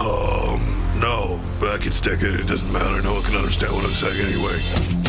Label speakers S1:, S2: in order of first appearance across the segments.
S1: Um, no. But I can stick it. It doesn't matter. No one can understand what I'm saying anyway.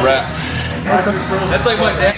S2: a. That's like my dad.